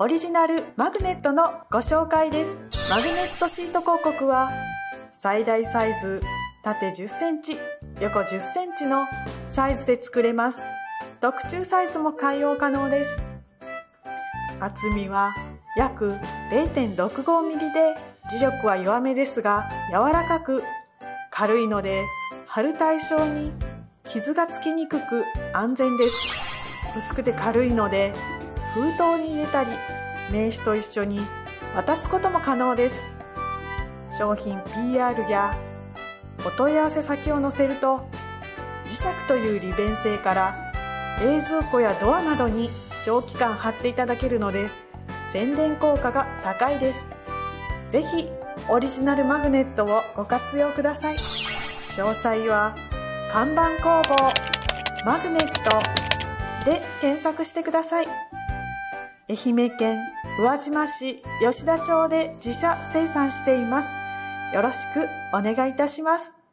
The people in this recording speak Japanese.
オリジナルマグネットのご紹介です。マグネットシート広告は最大サイズ縦10センチ、横10センチのサイズで作れます。特注サイズも対応可能です。厚みは約 0.65mm で磁力は弱めですが柔らかく軽いので貼る対象に傷がつきにくく安全です。薄くて軽いので封筒に入れたり名刺と一緒に渡すことも可能です。商品 PR やお問い合わせ先を載せると磁石という利便性から冷蔵庫やドアなどに長期間貼っていただけるので宣伝効果が高いです。ぜひオリジナルマグネットをご活用ください。詳細は看板工房マグネットで検索してください。愛媛県宇和島市吉田町で自社生産しています。よろしくお願いいたします。